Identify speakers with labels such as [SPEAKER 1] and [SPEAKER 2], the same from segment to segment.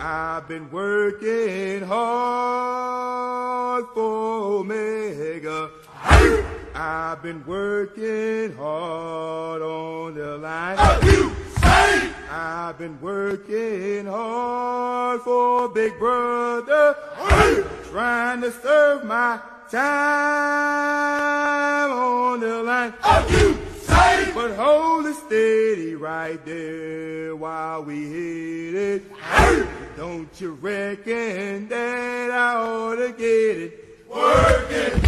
[SPEAKER 1] I've been working hard for Omega. I've been working hard on the line. I've been working hard for Big Brother. Trying to serve my time on the line but hold it steady right there while we hit it. Hey! Don't you reckon that I ought to get it? Work it!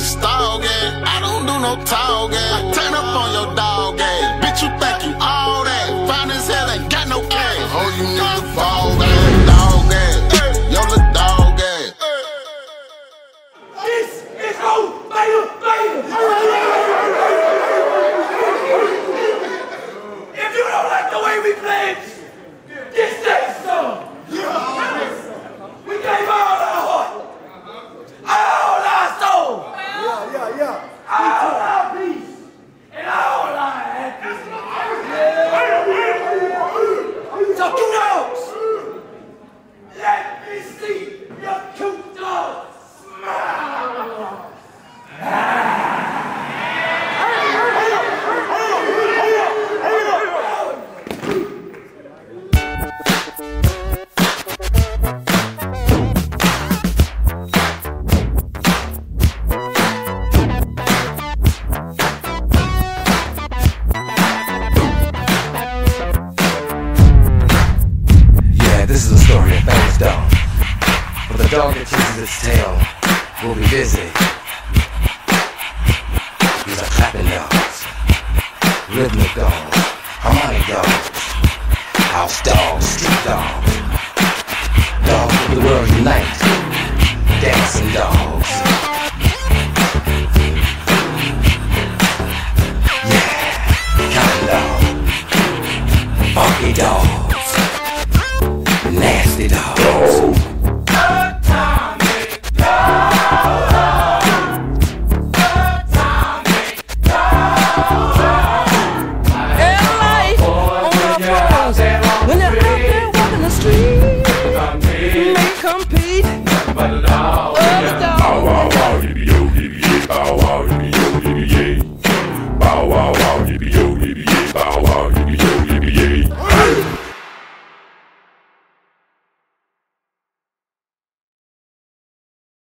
[SPEAKER 2] a stall. I don't do no talking. I turn up on your dog game. Bitch, you think you all that. Fine as hell.
[SPEAKER 3] Don't!
[SPEAKER 4] the dog that chases its tail will be busy. These are clapping dogs, rhythmic dogs, harmonic dogs, house dogs, street dogs, dogs of the world unite, dancing dogs. Yeah, kind dog, funky dogs, nasty dogs.
[SPEAKER 5] compete.
[SPEAKER 4] But now,
[SPEAKER 5] bow wow wow, yippee yo, yippee yay, bow wow, yippee yo, yippee yay, bow wow wow, yippee yo, yippee bow wow, yippee.